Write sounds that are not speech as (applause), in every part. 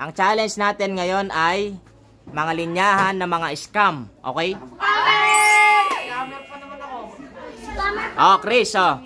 Ang challenge natin ngayon ay mga linyahan ng mga scam. Okay? Oh, Chris, oh.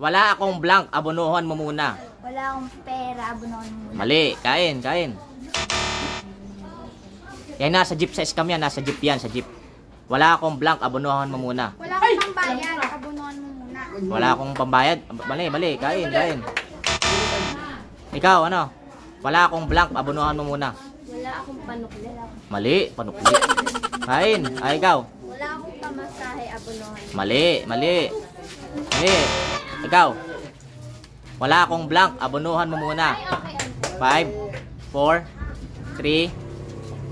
Wala akong blank. Abonuhan mo muna. Wala akong pera, abunon mo. Mali. Kain, kain. Yan, nasa jeep sa scam yan. Nasa jeep yan, sa jeep. Wala akong blank. Abonuhan mo muna. Wala akong pambayad, abunon mo muna. Wala akong pambayad. Mali, mali. Kain, kain. Ikaw, ano? Wala akong blank. Abonuhan mo muna. Wala akong panukli. Mali. Panukli. Kain. Ay, ikaw. Wala akong pamasahe, abunon. Mali, mali. Mali. Ikaw. Wala akong blank. Abonuhan mo muna. 5, 4, 3,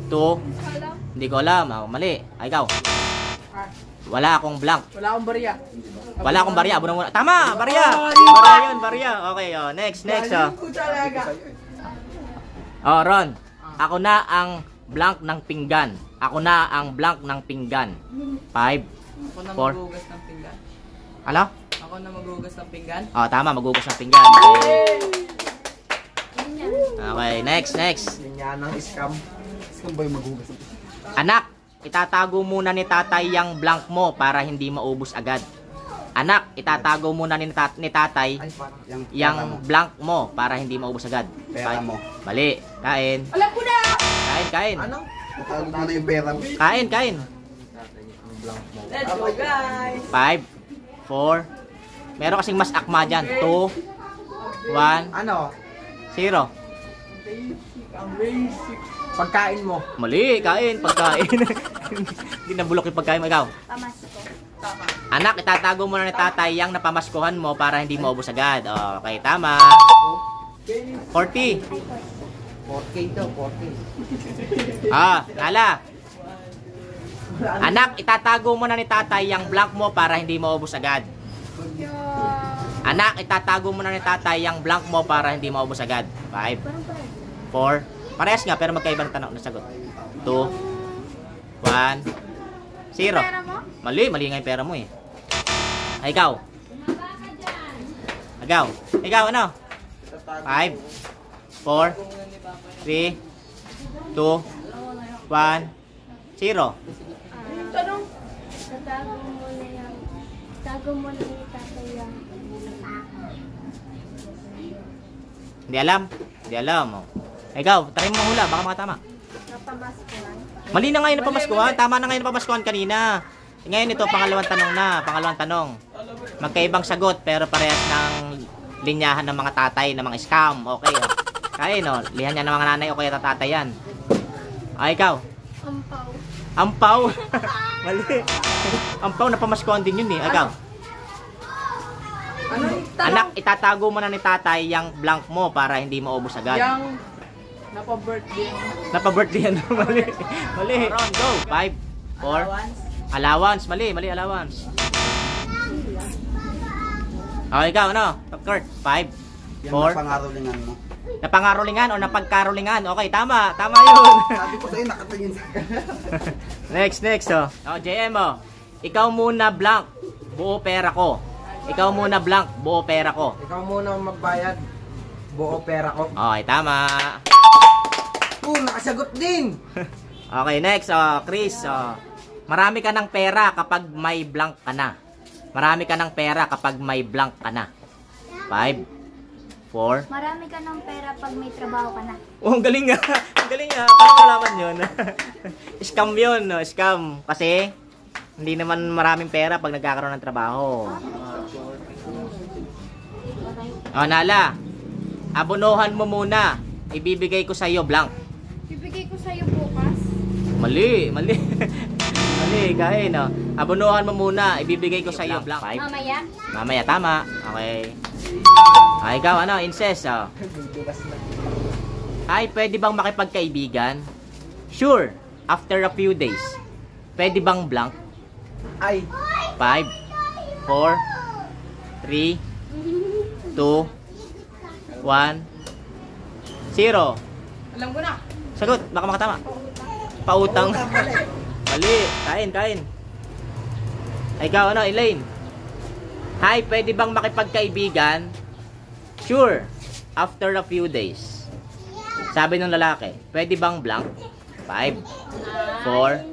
2, hindi ko alam. Ah, mali. Ay, ikaw. Wala akong blank. Wala akong barya. Wala akong barya. Abonuhan mo muna. Tama! Barya! Barya yun, barya. Okay, oh. Next, next, oh. Oh, Ron. Ako na ang blank ng pinggan. Ako na ang blank ng pinggan. 5. Ako na Four. maghugas ng pinggan. Ano? Ako na maghugas ng pinggan. Oh, tama. Magugas ng pinggan. Okay. Okay, next, next. Yan ang scam. Scam ba yung maghugas? Anak, itatago muna ni tatay yung blank mo para hindi maubos agad. Anak, itatago muna ni, tat- ni tatay Ay, parang yung mo. yung blank mo para hindi maubos agad. Pera Five. mo. Mali. Kain. Alam ko na! Kain, kain. Ano? Natago mo na yung pera mo. Kain, kain. Let's go guys! 5, 4. Meron kasing mas akma dyan. 2, 1, Ano? 0. Basic, ang basic. Pagkain mo. Mali, kain, pagkain. (laughs) Hindi nabulok yung pagkain mo. Ikaw. Pamasko. Tama. Anak, itatago mo na ni tatay yung napamaskuhan mo para hindi maubos agad. Okay, tama. 40. 4K daw, 4K. Ah, Lala. Anak, itatago mo na ni tatay yung blank mo para hindi maubos agad. Anak, itatago mo na ni tatay yung blank mo para hindi maubos agad. 5, 4. Parehas nga pero magkaiba ng tanong na sagot. 2, 1, 0. Pera mo? Mali, mali nga yung pera mo eh. Ay, ikaw. Ikaw. Ikaw, ano? 5, 4, 3, 2, 1, 0. Tanong. Tatago mo na yung... Tago mo na yung tatay yung... Hindi alam. Hindi alam. Oh. Ikaw, try mo mahula. Baka makatama. Napamasko lang. Mali na ngayon na pamaskuhan. Tama na ngayon na pamaskuhan kanina. Ngayon ito, pangalawang tanong na. Pangalawang tanong. Magkaibang sagot pero parehas ng linyahan ng mga tatay, ng mga scam. Okay. Oh. Kaya no, lihan niya ng mga nanay o kaya tatay yan. Ay, ikaw. Ampaw. Ampaw. (laughs) Mali. Ampaw na pamaskuhan din yun eh. Ikaw. Ano? Anak, itatago mo na ni tatay yung blank mo para hindi maubos agad. Yang napa-birthday. Napa-birthday yan. (laughs) Mali. Mali. Ron, go. 5, 4. Allowance. Allowance. Mali, mali allowance. Okay, ikaw, ano? Top Kurt. 5, Yan 4. ang pangarolingan mo. Napangarolingan o napagkarolingan? Okay, tama. Tama yun. (laughs) Sabi ko sa'yo, nakatingin sa (laughs) next, next, oh. Oh, JM, oh. Ikaw muna blank. Buo pera ko. Ikaw muna blank. Buo pera ko. Ikaw muna magbayad. Buo pera ko. Okay, tama. Oh, nakasagot din! (laughs) Okay, next, oh, Chris, oh. Marami ka ng pera kapag may blank ka na. Marami ka ng pera kapag may blank ka na. 5, 4. Marami ka ng pera pag may trabaho ka na. Oh, ang galing nga. (laughs) Ang galing nga. Paano malaman yun? (laughs) scam yun, no? Scam. Kasi, hindi naman maraming pera pag nagkakaroon ng trabaho. Oh, Nala. Abonohan mo muna. Ibibigay ko sa iyo blank. Sa'yo bukas. Mali, mali. (laughs) mali, kain, no? Abonohan mo muna. Ibibigay ko sa iyo blank. Five. Mamaya? Mamaya, tama. Okay. Ah, ikaw, ano? Incest, oh. Ay, pwede bang makipagkaibigan? Sure. After a few days. Pwede bang blank? Ay, 5, 4, 3, 2, 1, 0. Alam ko na. Sagot, baka makatama. Pautang. Mali. Kain, kain. Ay, ikaw, ano, Elaine? Hi, pwede bang makipagkaibigan? Sure. After a few days. Sabi ng lalaki, pwede bang blank? 5, 4,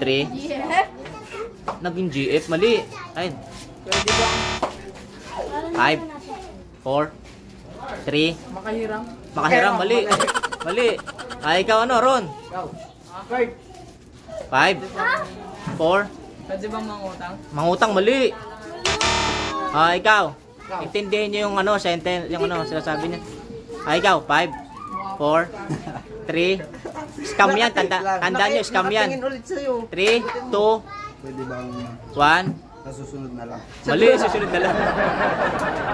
3, Yeah. naging GF, mali. Ayun, Pwede bang 5, 4, 3, makahirang? makahiram, mali. Mali. Ay, ikaw ano, Ron? Ikaw. Kurt. 5, 4, Pwede bang mangutang? mangutang, mali. Ah, ikaw. Intindihin niyo yung ano, sentence, yung ano, sinasabi niya. Ah, ikaw, 5, 4, 3, scam yan, tanda, tanda niyo, scam yan. Nakatingin ulit sa'yo. 3, 2, Pwede bang 1, nasusunod na lang? mali, susunod na lang.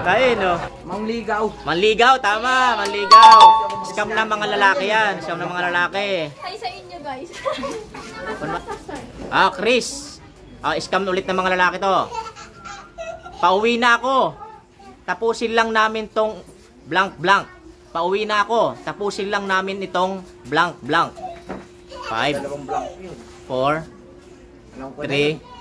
Tayo, no? Mangligaw. Manligaw, tama, manligaw. Scam na mga lalaki yan, scam na mga lalaki. Hi sa inyo guys. Ah, Chris. Ah, scam ulit ng mga lalaki to. Pauwi na ako. Tapusin lang namin tong blank blank. Pauwi na ako. Tapusin lang namin itong blank blank. 5, Dalawang blank yun. 4, Alam ko 3,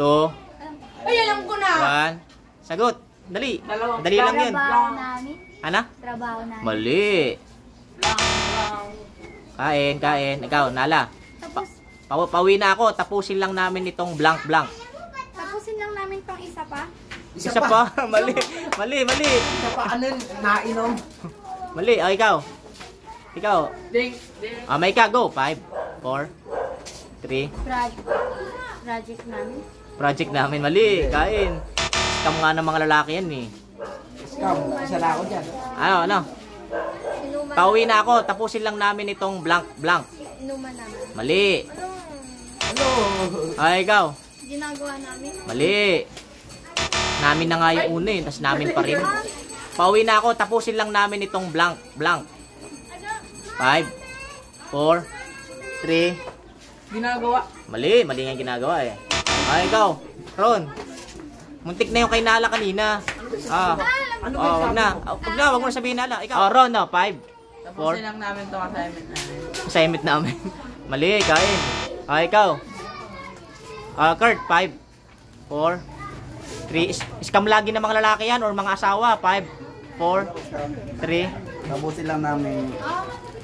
2, Ay, alam ko na! 1. Sagot. Dali. Dalawang Dali lang yun. Trabaho namin. Ano? Trabaho namin. Mali. Kain, kain. Ikaw, Nala. Tapos, Pa pauwi na ako. Tapusin lang namin itong blank blank. tapusin lang namin tong isa pa. Isa pa. (laughs) mali. Mali, mali. Isa pa, ano? Nainom. Mali. Ah, ikaw. Ikaw. Ding, ding. Ah, may ka. Go. 5, 4, 3. Project. Project namin. Project namin. Mali. Kain. Scam nga ng mga lalaki yan eh. Scam. Isa na ako dyan. Ano, ano? Pauwi na ako. Tapusin lang namin itong blank blank. Inuman namin. Mali. Ano? Ah, ikaw. Ginagawa namin. Mali. Namin na nga yung una eh, tas namin pa rin. Pauwi na ako, tapusin lang namin itong blank, blank. 5, 4, 3, Ginagawa. mali, mali nga yung ginagawa eh. Ah, ikaw, Ron. Muntik na yung kay Nala kanina. Ah, Ano oh, wag na. Wag na, wag mo na sabihin Nala. Ikaw, oh, Ron, no, 5, Tapusin lang namin itong assignment namin. assignment namin. (laughs) mali, kain. Ah, ikaw. Ah, Kurt, 5, 4, 3. Is- Scam lagi ng mga lalaki yan or mga asawa. 5, 4, 3. Tapusin lang namin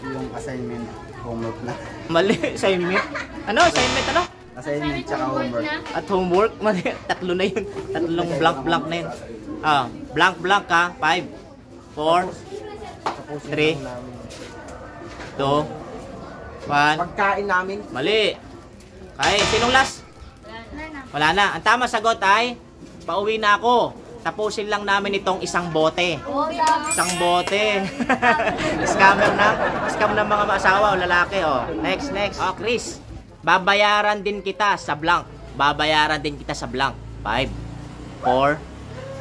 yung assignment homework na. Mali, (laughs) assignment. Ano, assignment ano? Assignment tsaka homework. At homework, (laughs) mali. Tatlo na yun. Tatlong blank-blank na yun. Ah, blank-blank ka. 5, 4, Tapusin 3, lang namin. 2, 1. Pagkain namin. Mali. Kay, sinong last? Wala na. Wala na. Ang tama sagot ay, pauwi na ako. Tapusin lang namin itong isang bote. Isang bote. (laughs) Scammer na. Scam ng mga asawa o lalaki. Oh. Next, next. Oh, Chris. Babayaran din kita sa blank. Babayaran din kita sa blank. 5, 4,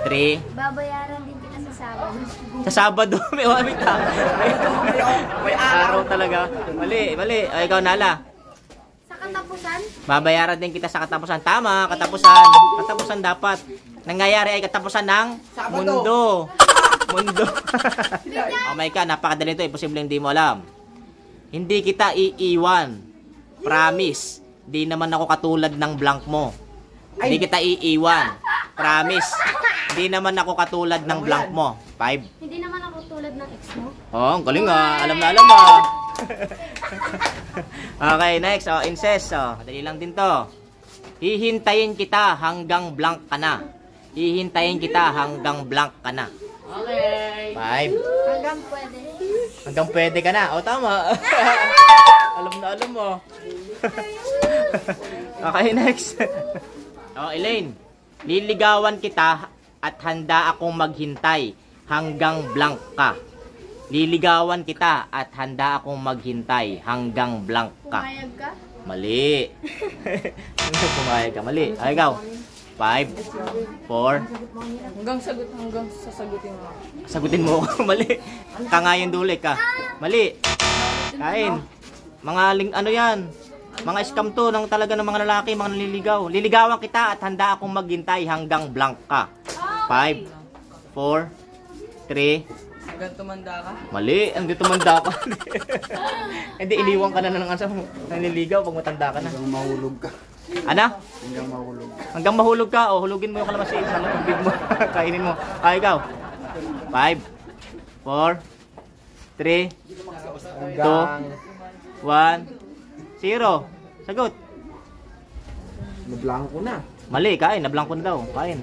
3. Babayaran din kita sa Sabado. Sa Sabado, (laughs) may wamit ha. May araw talaga. Mali, mali. O, ikaw nala. Sa katapusan, Babayaran din kita sa katapusan. Tama, katapusan. Katapusan dapat. Nangyayari ay katapusan ng Sabado. mundo. (laughs) Mundo. (laughs) oh my God, napakadali ito. Imposible hindi mo alam. Hindi kita iiwan. Promise. Di naman ako katulad ng blank mo. Hindi kita iiwan. Promise. Hindi naman ako katulad ng blank mo. Five. hindi naman ako tulad ng ex mo. Oh, ang galing ah. Alam na alam ah. (laughs) okay, next. Oh, incest. Oh, dali lang din to. Hihintayin kita hanggang blank ka na. Hihintayin kita hanggang blank ka na. Okay. Five. Hanggang pwede. Hanggang pwede ka na. O, tama. (laughs) alam na alam mo. (laughs) okay, next. oh, Elaine. Liligawan kita at handa akong maghintay hanggang blank ka. Liligawan kita at handa akong maghintay hanggang blank ka. Pumayag ka? Mali. (laughs) Pumayag ka. Mali. Ay, ikaw. Five, four, Hanggang sagot, hanggang sasagutin mo. Sagutin mo ako. (laughs) Mali. Ka nga yung dulik ka. Mali. Kain. Mga ling, ano yan? Mga scam to ng talaga ng mga lalaki, mga naliligaw. Liligawan kita at handa akong maghintay hanggang blank ka. 5, 4, 3, Hanggang tumanda ka. mali. Ang dito manda ka. (laughs) Hindi, iniwan ka na ng asa mo. Naliligaw pag matanda ka na. Hanggang mahulog ka. Ano? Hanggang mahulog. Hanggang mahulog ka, o hulugin mo yung kalamansi sa tubig mo. (laughs) Kainin mo. Ay, ikaw. 5, 4, 3, 2, 1, 0. Sagot. Nablangko na. Mali, kain. Nablangko na daw. Kain.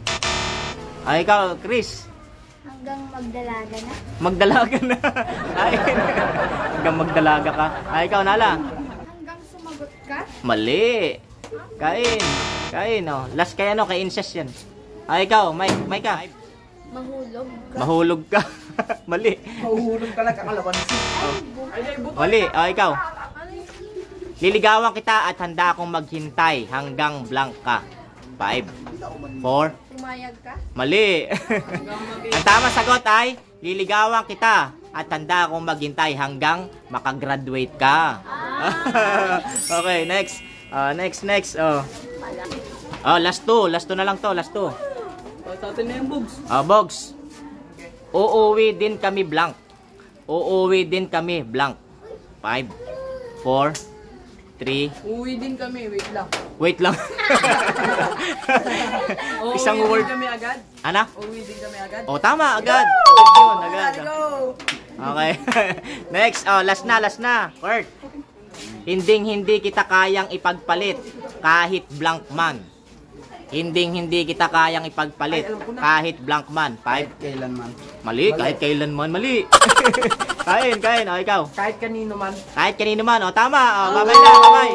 Ay, ikaw, Chris. Hanggang magdalaga na. Magdalaga na. (laughs) Kain. Hanggang magdalaga ka. Ay, ikaw, Nala. Hanggang sumagot ka? Mali. Kain. Kain, oh. Last kay ano, kay incest yan. Ay, ikaw, Mike, Mike ka. Mahulog ka? Mahulog ka. (laughs) Mali. Mahuhulog ka lang kakalaban. Mali. Oh, ikaw. Liligawan kita at handa akong maghintay hanggang blank ka. 5, 4, Pumayag ka? Mali. (laughs) Ang tama sagot ay, liligawan kita at handa akong maghintay hanggang makagraduate ka. (laughs) okay, next. Uh, next, next. Oh. Oh, last two. Last two na lang to. Last two. Tatin na yung boobs. Oh, Bogs. Uuwi din kami blank. Uuwi din kami blank. 5, 4, 3, Uwi din kami, wait lang. wait lang. (laughs) Uuwi Isang din word. kami agad. Ana? Uwi din kami agad. Oh, tama. Agad. Agad yun. Agad. Let's go! Okay. (laughs) Next, oh, last na, last na. Kurt. Hinding hindi kita kayang ipagpalit kahit blank man. Hinding hindi kita kayang ipagpalit kahit blank man. Five. Kailan man. Mali, kahit kailan man. Mali. (laughs) kain, kain. O, ikaw. Kahit kanino man. Kahit kanino man. O, tama. O, babay na, babay.